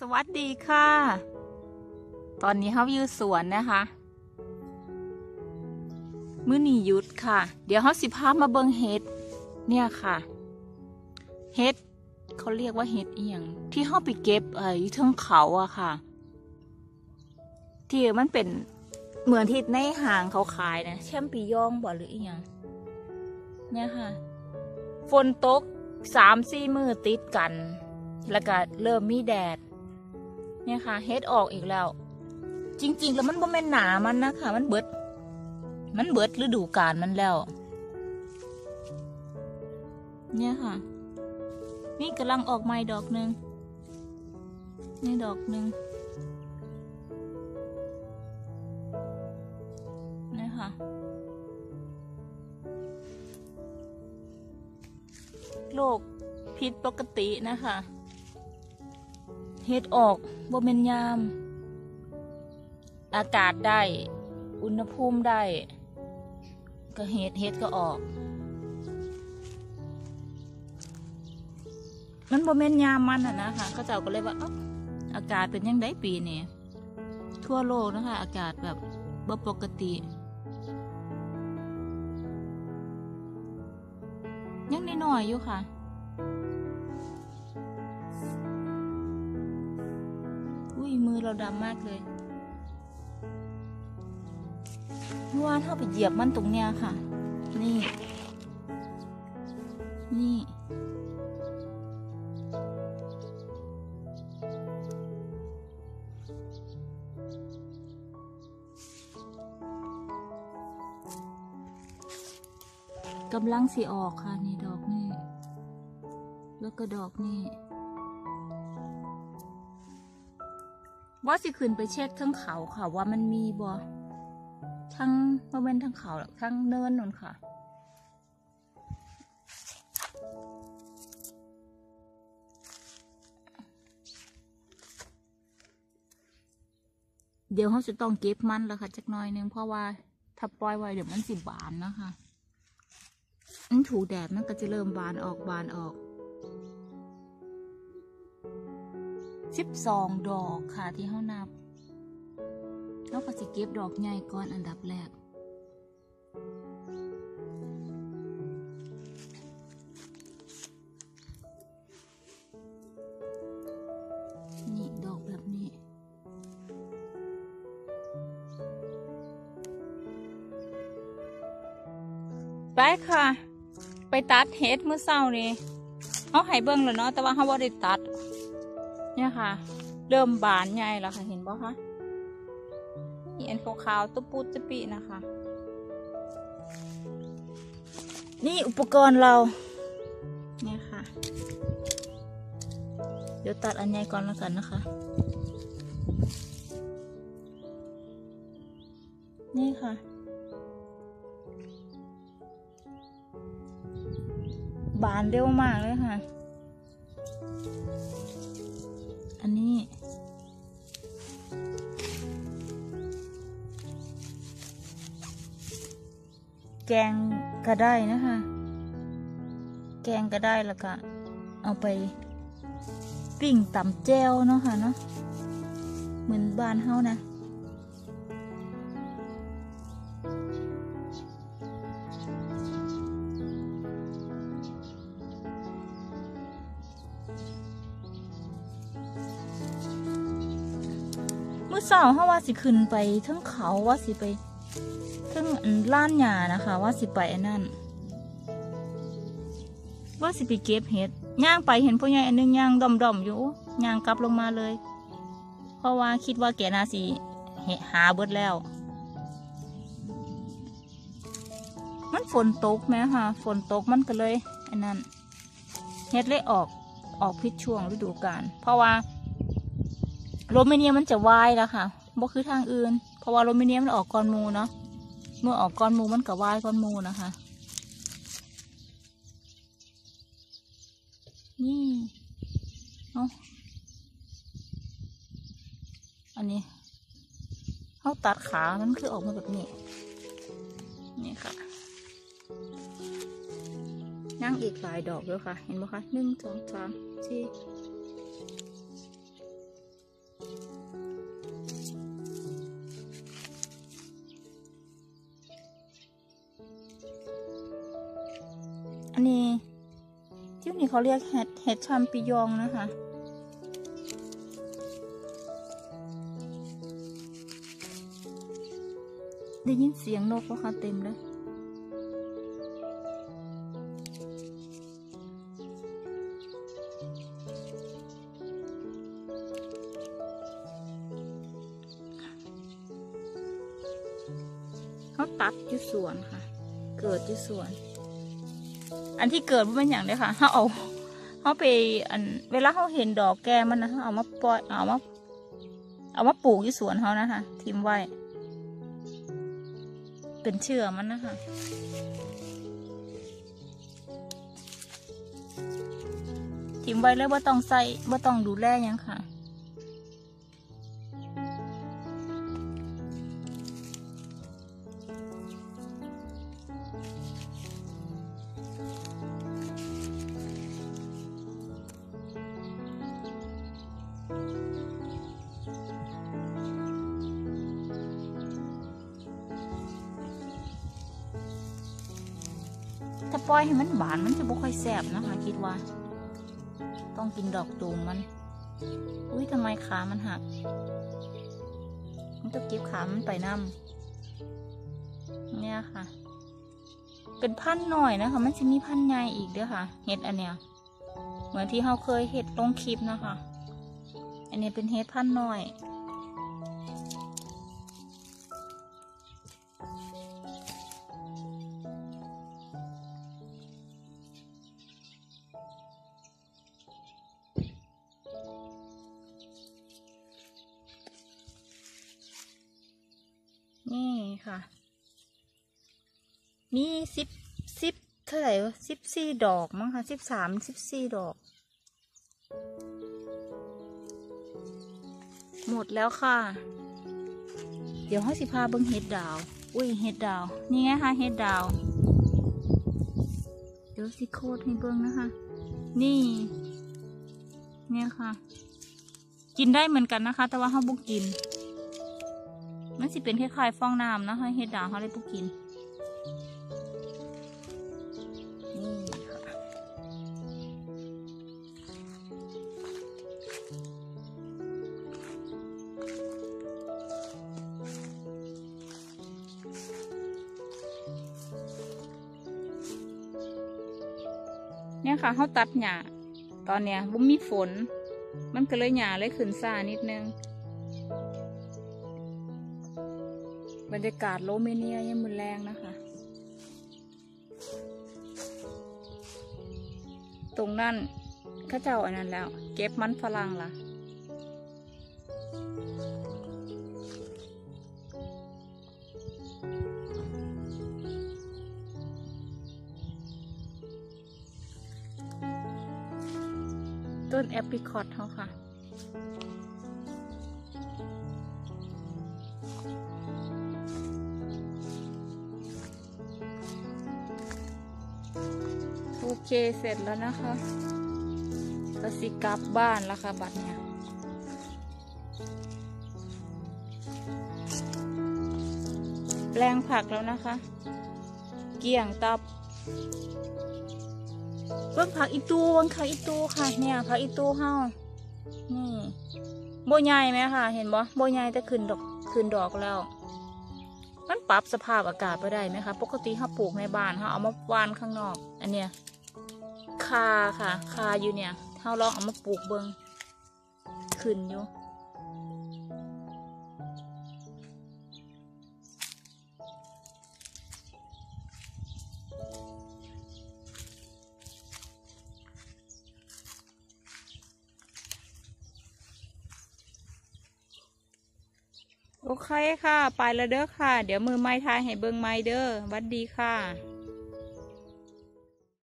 สวัสดีค่ะ ตอนนี้เขาอยู่สวนนะคะ มื้อนี้หยุดค่ะ เดี๋ยวเขาสิพามาเบิงเห็ด เนี่ยค่ะ เห็ดเขาเรียกว่าเห็ดเอียง ที่เขาไปเก็บเอ่ออยู่เทิงเขาอะค่ะ ที่มันเป็นเหมือนที่ในห้างเขาขายนะแชมปิยองบ่หรืออีหยังเนี่ยค่ะ ฝนตกสามสี่มือติดกัน แล้วก็เริ่มมีแดด เนี่ยค่ะเฮ็ดออกอีกแล้ว จริง ๆ แล้วมันบ่แม่นหนามันนะคะ มันเบิด มันเบิดฤดูกาลมันแล้ว เนี่ยค่ะ นี่กำลังออกใหม่ดอกหนึ่งนี่ดอกหนึ่งนี่ค่ะโรคผิดปกตินะคะ เฮ็ดออกบ่เป็นยาม อากาศได้ อุณหภูมิได้ ก็เฮ็ดเฮ็ดก็ออก มันบ่แม่นยามมันอะนะคะเขาเจ้าก็เลยว่าอาอากาศเป็นยังไงปีนี้ทั่วโลกนะคะ อากาศแบบบ่ปกติยังน้อยๆอยู่ค่ะ อุ้ยมือเราดำมากเลยเมื่อวานเข้าไปเหยียบมันตรงเนี้ยค่ะ นี่ นี่ กำลังสีออกค่ะ นี่ดอกนี่ แล้วก็ดอกนี่ ว่าสิขึ้นไปเช็คทั้งเขาค่ะว่ามันมีบ่ทั้งว่าเป็นทั้งเขาหรอกทั้งเนินนนค่ะ เดี๋ยวเขาจะต้องเก็บมันแล้วค่ะจักน้อยนึงเพราะว่าถ้าปล่อยไว้เดี๋ยวมันสิบานนะคะมันถูกแดดมันก็จะเริ่มบานออกบานออก สิบสองดอกค่ะที่เขานับเขาก็จะเก็บดอกใหญ่ก่อนอันดับแรกนี่ดอกแบบนี้ ไปค่ะ ไปตัดเฮ็ดเมื่อเช้านี่เขาให้เบิ่งแล้วเนาะแต่ว่าเขาบ่ได้ตัด เนี่ยค่ะ เริ่มบานใหญ่แล้วค่ะเห็นบ่คะนี่อันขาวๆตุ๊ปูตุ๊ปีนะคะ นี่อุปกรณ์เราเนี่ยค่ะ เดี๋ยวตัดอันใหญ่ก่อนแล้วกันนะคะ นี่ค่ะบานเร็วมากเลยค่ะ แกงก็ได้นะคะ แกงก็ได้แล้วก็เอาไปปิ้งตำแจ้วเนาะค่ะเนาะเหมือนบ้านเฮานะเมื่อเช้าเฮาว่าสิขึ้นไปทั้งเขาว่าสิไป เทั้งล้านหญ้านะคะ ว่าสิไปนนั้นว่าสิไปเก็บเห็ดย่างไปเห็นผู้ใหญ่อันหนึงย่างดอมๆอยู่ย่างกลับลงมาเลย เพราะว่าคิดว่าแกนาสิเหหาเบิดแล้ว มันฝนตกไหมคะฝนตกมันก็เลยอันนั้นเห็ดเลยออกออกพิษช่วงฤดูกาลเพราะว่าโรเมเนียมันจะวายแล้วค่ะบ่คือทางอื่น เพราะว่าโรเมเนียมันออกก่อนมูเนาะเมื่อออกก่อนมูมันก็วายก่อนมูนะคะ นี่เอาอันนี้เขาตัดขามันคือออกมาแบบนี้ นี่ค่ะนั่งอีกหลายดอกเลยค่ะ เห็นไหมคะหนึ่งสองสามสี่ ยนี่เขาเรียกเห็ดเห็ดชัมปิยองนะคะ ได้ยินเสียงนกก็ค่ะเต็มเลยเขาตัดอยู่สวนค่ะ เกิดอยู่สวน อันที่เกิดมันเป็นอย่างเนี้ยค่ะเขาเอาเขาไปอันเวลาเขาเห็นดอกแก้มันนะเขาเอามาปล่อยเอามาเอามาปลูกที่สวนเขานะคะทิมไว้ เป็นเชื่อมันนะคะทิมไว้แล้วว่าต้องใส่ว่าต้องดูแลยังค่ะ ถ้าปล่อยให้มันหวานมันจะบ่ค่อยแซ่บนะคะ คิดว่า ต้องกินดอกตูมมัน อุ้ยทำไมขามันหัก มันต้องเก็บขามันไปน้ำเนี่ยค่ะ เป็นพันหน่อยนะคะ มันจะมีพันใหญ่อีกเด้อค่ะ เห็ดอันเนี้ย เหมือนที่เราเคยเห็ดลงคลิปนะคะ อันนี้เป็นเห็ดพันหน่อย มีสิบสิบเท่าไหร่สิบสี่ดอกมั้งคะสิบสามสิบสี่ดอก หมดแล้วค่ะ เดี๋ยวให้สิพาเบิ้งเห็ดดาว อุ้ยเห็ดดาว นี่ไงคะเห็ดดาว เดี๋ยวสิโคดให้เบิ้งนะคะ นี่ เนี่ยค่ะ กินได้เหมือนกันนะคะ แต่ว่าเขาบุกกินมันสิเป็นคล้ายๆฟองน้ำนะคะเห็ดดาวเขาเลยปุกิน เนี่ยค่ะเขาตัดหญ้าตอนเนี้ยบุ้มมีฝน มันก็เลยหญ้าเลยขึ้นซ่านิดนึง บรรยากาศโรเมเนียยังมือแรงนะคะ ตรงนั้นข้าเจ้าอันนั้นแล้ว เก็บมันฝรั่งล่ะ ต้นแอปริคอตเขาค่ะ โอเคเสร็จแล้วนะคะก็สิกลับบ้านแล้วค่ะ บัดเนี้ยแปลงผักแล้วนะคะ เกี่ยงตับ เบิ่งผักอีตูเบิ่งผักอีตูค่ะ เนี่ยผักอีตูเฮานี่โบใหญ่ไหมค่ะ เห็นบ่โบใหญ่แต่ขึ้นดอกขึ้นดอกแล้ว มันปรับสภาพอากาศไปได้ไหมคะ ปกติเขาปลูกในบ้านเขาเอามาวานข้างนอก อันเนี้ยคาค่ะ คาอยู่เนี่ยเขาลองเอามาปลูกเบิงขึ้นอยู่ โอเคค่ะ ไปแล้วเด้อค่ะ เดี๋ยวมือไม้ทายให้เบิงไม้เด้อวัดดีค่ะ